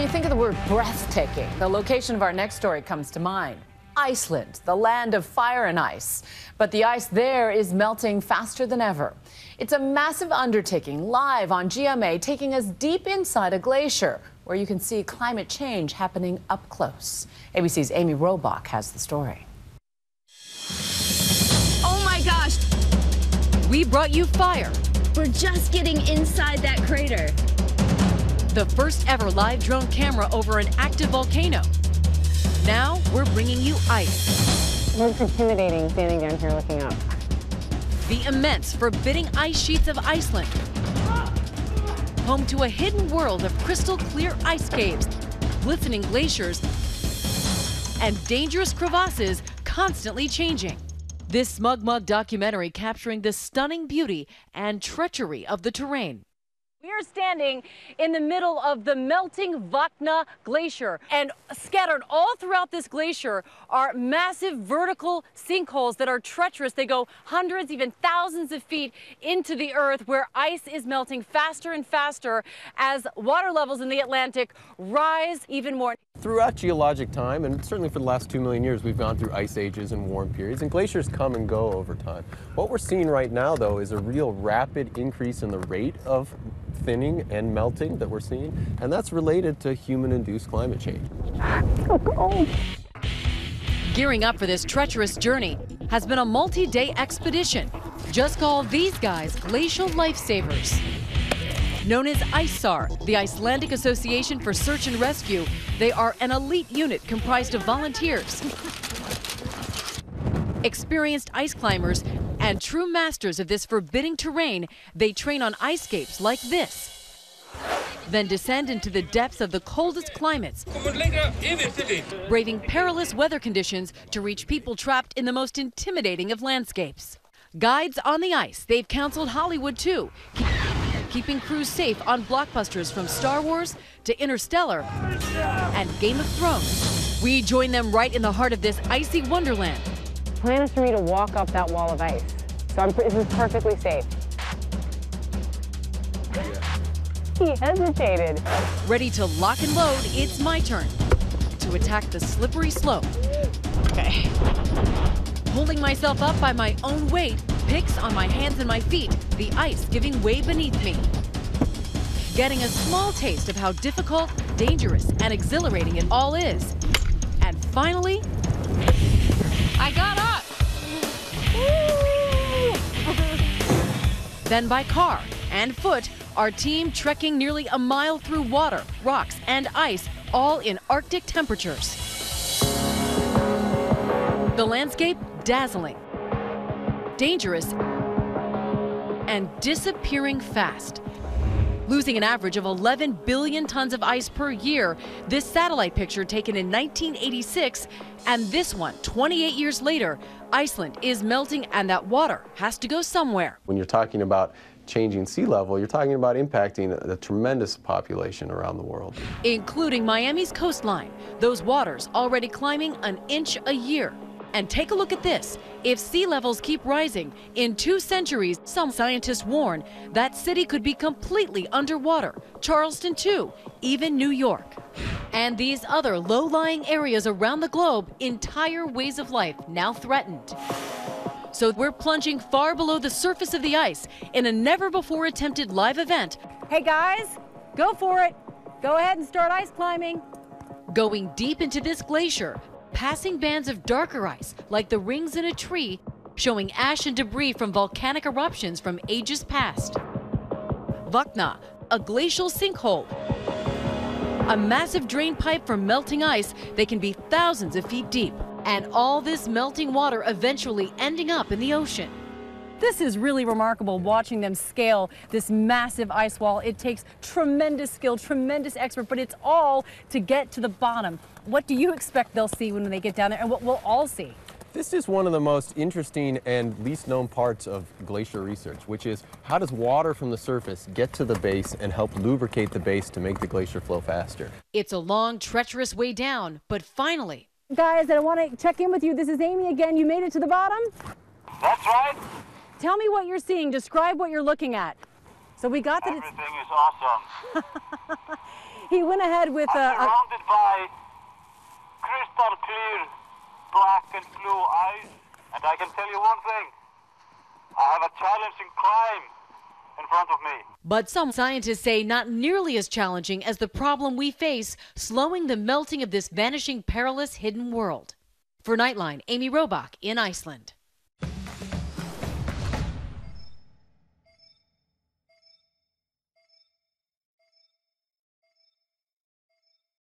you think of the word breathtaking, the location of our next story comes to mind. Iceland, the land of fire and ice. But the ice there is melting faster than ever. It's a massive undertaking live on GMA, taking us deep inside a glacier where you can see climate change happening up close. ABC's Amy Robach has the story. Oh my gosh! We brought you fire. We're just getting inside that crater. The first ever live drone camera over an active volcano. Now we're bringing you ice. Looks intimidating standing down here looking up. The immense, forbidding ice sheets of Iceland. Home to a hidden world of crystal clear ice caves, glistening glaciers, and dangerous crevasses constantly changing. This SmugMug documentary capturing the stunning beauty and treachery of the terrain. We are standing in the middle of the melting Vatna Glacier, and scattered all throughout this glacier are massive vertical sinkholes that are treacherous. They go hundreds, even thousands of feet into the earth where ice is melting faster and faster as water levels in the Atlantic rise even more. Throughout geologic time, and certainly for the last two million years, we've gone through ice ages and warm periods, and glaciers come and go over time. What we're seeing right now, though, is a real rapid increase in the rate of thinning and melting that we're seeing, and that's related to human-induced climate change. Gearing up for this treacherous journey has been a multi-day expedition. Just call these guys glacial lifesavers. Known as ICESAR, the Icelandic Association for Search and Rescue, they are an elite unit comprised of volunteers, experienced ice climbers, and true masters of this forbidding terrain. They train on ice scapes like this, then descend into the depths of the coldest climates, braving perilous weather conditions to reach people trapped in the most intimidating of landscapes. Guides on the ice, they've counseled Hollywood too, keeping crews safe on blockbusters from Star Wars to Interstellar and Game of Thrones. We join them right in the heart of this icy wonderland. The plan is for me to walk up that wall of ice. So I'm, this is perfectly safe. He hesitated. Ready to lock and load, it's my turn to attack the slippery slope. Okay. Holding myself up by my own weight, picks on my hands and my feet, the ice giving way beneath me. Getting a small taste of how difficult, dangerous, and exhilarating it all is. And finally, I got up. then by car and foot, our team trekking nearly a mile through water, rocks, and ice, all in Arctic temperatures. The landscape dazzling, dangerous, and disappearing fast. Losing an average of 11 billion tons of ice per year, this satellite picture taken in 1986 and this one 28 years later, Iceland is melting and that water has to go somewhere. When you're talking about changing sea level, you're talking about impacting a, a tremendous population around the world. Including Miami's coastline, those waters already climbing an inch a year. And take a look at this. If sea levels keep rising, in two centuries, some scientists warn that city could be completely underwater. Charleston, too, even New York. And these other low lying areas around the globe, entire ways of life now threatened. So we're plunging far below the surface of the ice in a never before attempted live event. Hey guys, go for it. Go ahead and start ice climbing. Going deep into this glacier, passing bands of darker ice like the rings in a tree, showing ash and debris from volcanic eruptions from ages past. Vatna, a glacial sinkhole. A massive drain pipe for melting ice that can be thousands of feet deep. And all this melting water eventually ending up in the ocean. This is really remarkable watching them scale this massive ice wall. It takes tremendous skill, tremendous expert, but it's all to get to the bottom. What do you expect they'll see when they get down there and what we'll all see? This is one of the most interesting and least known parts of glacier research, which is how does water from the surface get to the base and help lubricate the base to make the glacier flow faster? It's a long, treacherous way down, but finally. Guys, I want to check in with you. This is Amy again. You made it to the bottom? That's right. Tell me what you're seeing. Describe what you're looking at. So we got that Everything is awesome. he went ahead with I'm a, a surrounded by crystal clear black and blue ice, and I can tell you one thing. I have a challenging climb in front of me. But some scientists say not nearly as challenging as the problem we face slowing the melting of this vanishing perilous hidden world. For Nightline, Amy Robach in Iceland.